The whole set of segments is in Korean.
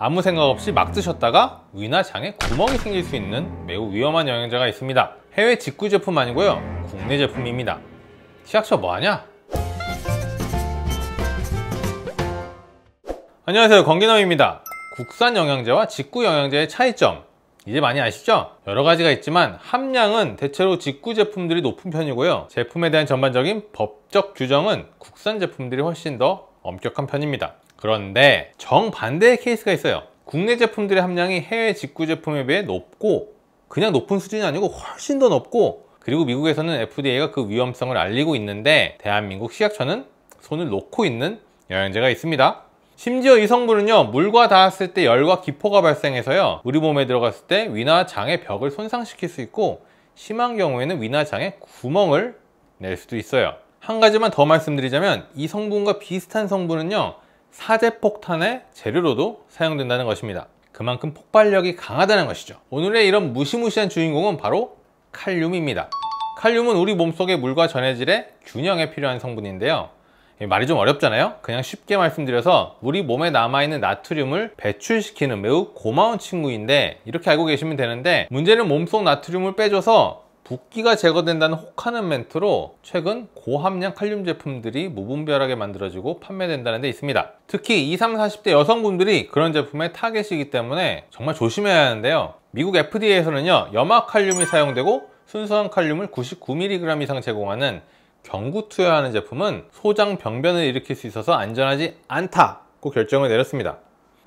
아무 생각 없이 막 드셨다가 위나 장에 구멍이 생길 수 있는 매우 위험한 영양제가 있습니다. 해외 직구 제품 아니고요. 국내 제품입니다. 시약처 뭐하냐? 안녕하세요. 건기남입니다. 국산 영양제와 직구 영양제의 차이점. 이제 많이 아시죠? 여러 가지가 있지만 함량은 대체로 직구 제품들이 높은 편이고요. 제품에 대한 전반적인 법적 규정은 국산 제품들이 훨씬 더 엄격한 편입니다 그런데 정반대의 케이스가 있어요. 국내 제품들의 함량이 해외 직구 제품에 비해 높고 그냥 높은 수준이 아니고 훨씬 더 높고 그리고 미국에서는 FDA가 그 위험성을 알리고 있는데 대한민국 식약처는 손을 놓고 있는 영양제가 있습니다. 심지어 이 성분은요 물과 닿았을 때 열과 기포가 발생해서요 우리 몸에 들어갔을 때 위나 장의 벽을 손상시킬 수 있고 심한 경우에는 위나 장에 구멍을 낼 수도 있어요. 한 가지만 더 말씀드리자면 이 성분과 비슷한 성분은요 사제폭탄의 재료로도 사용된다는 것입니다. 그만큼 폭발력이 강하다는 것이죠. 오늘의 이런 무시무시한 주인공은 바로 칼륨입니다. 칼륨은 우리 몸속의 물과 전해질의 균형에 필요한 성분인데요. 말이 좀 어렵잖아요? 그냥 쉽게 말씀드려서 우리 몸에 남아있는 나트륨을 배출시키는 매우 고마운 친구인데 이렇게 알고 계시면 되는데 문제는 몸속 나트륨을 빼줘서 붓기가 제거된다는 혹하는 멘트로 최근 고함량 칼륨 제품들이 무분별하게 만들어지고 판매된다는 데 있습니다. 특히 20, 30, 40대 여성분들이 그런 제품의 타겟이기 때문에 정말 조심해야 하는데요. 미국 FDA에서는요 염화 칼륨이 사용되고 순수한 칼륨을 99mg 이상 제공하는 경구 투여하는 제품은 소장 병변을 일으킬 수 있어서 안전하지 않다고 결정을 내렸습니다.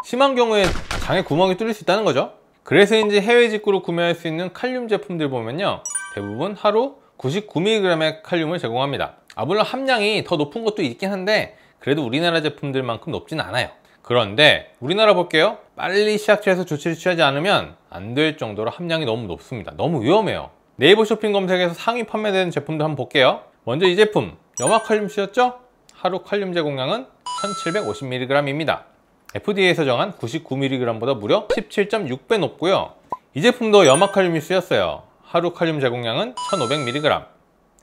심한 경우에 장에 구멍이 뚫릴 수 있다는 거죠. 그래서인지 해외 직구로 구매할 수 있는 칼륨 제품들 보면요 대부분 하루 99mg의 칼륨을 제공합니다. 아 물론 함량이 더 높은 것도 있긴 한데 그래도 우리나라 제품들만큼 높진 않아요. 그런데 우리나라 볼게요. 빨리 시약처에서 조치를 취하지 않으면 안 될 정도로 함량이 너무 높습니다. 너무 위험해요. 네이버 쇼핑 검색에서 상위 판매되는 제품들 한번 볼게요. 먼저 이 제품. 염화칼륨수였죠? 하루 칼륨 제공량은 1750mg입니다. FDA에서 정한 99mg보다 무려 17.6배 높고요. 이 제품도 염화칼륨이 쓰였어요 하루 칼륨 제공량은 1500mg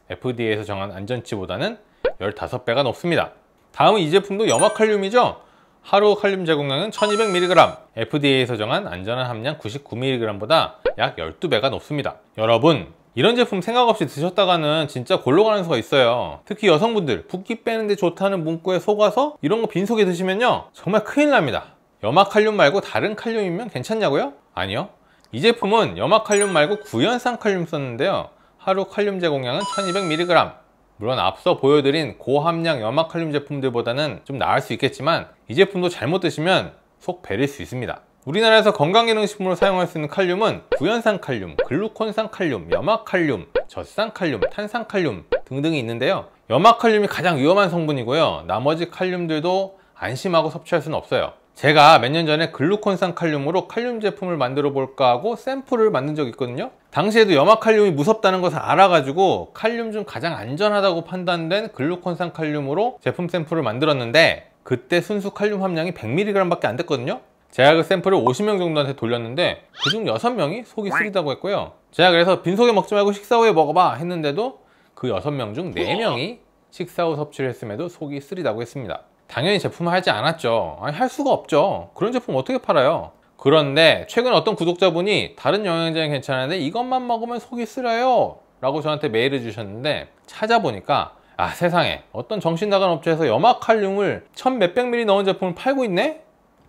FDA에서 정한 안전치보다는 15배가 높습니다. 다음은 이 제품도 염화칼륨이죠. 하루 칼륨 제공량은 1200mg FDA에서 정한 안전한 함량 99mg보다 약 12배가 높습니다. 여러분 이런 제품 생각 없이 드셨다가는 진짜 골로 가는 수가 있어요. 특히 여성분들 붓기 빼는데 좋다는 문구에 속아서 이런 거 빈속에 드시면요 정말 큰일 납니다. 염화칼륨 말고 다른 칼륨이면 괜찮냐고요? 아니요 이 제품은 염화칼륨 말고 구연산 칼륨 썼는데요. 하루 칼륨 제공량은 1200mg 물론 앞서 보여드린 고함량 염화칼륨 제품들보다는 좀 나을 수 있겠지만 이 제품도 잘못 드시면 속 베릴 수 있습니다. 우리나라에서 건강기능식품으로 사용할 수 있는 칼륨은 구연산 칼륨, 글루콘산 칼륨, 염화칼륨, 젖산 칼륨, 탄산 칼륨 등등이 있는데요. 염화칼륨이 가장 위험한 성분이고요. 나머지 칼륨들도 안심하고 섭취할 수는 없어요. 제가 몇 년 전에 글루콘산 칼륨으로 칼륨 제품을 만들어 볼까 하고 샘플을 만든 적이 있거든요. 당시에도 염화 칼륨이 무섭다는 것을 알아가지고 칼륨 중 가장 안전하다고 판단된 글루콘산 칼륨으로 제품 샘플을 만들었는데 그때 순수 칼륨 함량이 100mg 밖에 안 됐거든요. 제가 그 샘플을 50명 정도한테 돌렸는데 그중 6명이 속이 쓰리다고 했고요. 제가 그래서 빈속에 먹지 말고 식사 후에 먹어봐 했는데도 그 6명 중 4명이 식사 후 섭취를 했음에도 속이 쓰리다고 했습니다 당연히 제품을 하지 않았죠. 아니 할 수가 없죠. 그런 제품 어떻게 팔아요? 그런데 최근 어떤 구독자분이 다른 영양제는 괜찮은데 이것만 먹으면 속이 쓰려요? 라고 저한테 메일을 주셨는데 찾아보니까 아 세상에. 어떤 정신 나간 업체에서 염화칼륨을 천 몇백 미리 넣은 제품을 팔고 있네?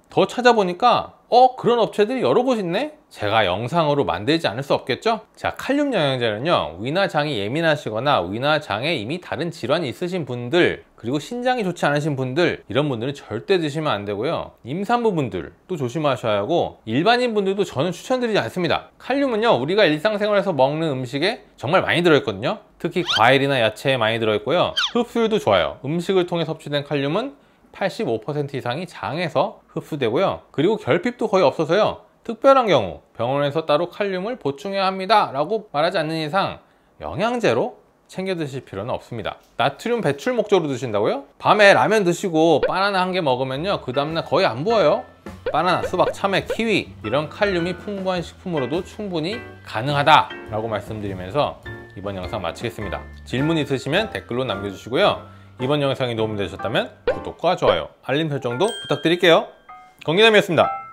더 찾아보니까 어 그런 업체들이 여러 곳 있네? 제가 영상으로 만들지 않을 수 없겠죠? 자 칼륨 영양제는요 위나 장이 예민하시거나 위나 장에 이미 다른 질환이 있으신 분들 그리고 신장이 좋지 않으신 분들 이런 분들은 절대 드시면 안 되고요. 임산부 분들도 조심하셔야 하고 일반인 분들도 저는 추천드리지 않습니다. 칼륨은요 우리가 일상생활에서 먹는 음식에 정말 많이 들어있거든요. 특히 과일이나 야채에 많이 들어있고요. 흡수율도 좋아요. 음식을 통해 섭취된 칼륨은 85% 이상이 장에서 흡수되고요. 그리고 결핍도 거의 없어서요. 특별한 경우 병원에서 따로 칼륨을 보충해야 합니다 라고 말하지 않는 이상 영양제로 챙겨 드실 필요는 없습니다. 나트륨 배출 목적으로 드신다고요? 밤에 라면 드시고 바나나 한 개 먹으면요. 그 다음날 거의 안 부어요. 바나나, 수박, 참외, 키위 이런 칼륨이 풍부한 식품으로도 충분히 가능하다 라고 말씀드리면서 이번 영상 마치겠습니다. 질문 있으시면 댓글로 남겨주시고요. 이번 영상이 도움되셨다면 구독과 좋아요, 알림 설정도 부탁드릴게요. 건기남이었습니다.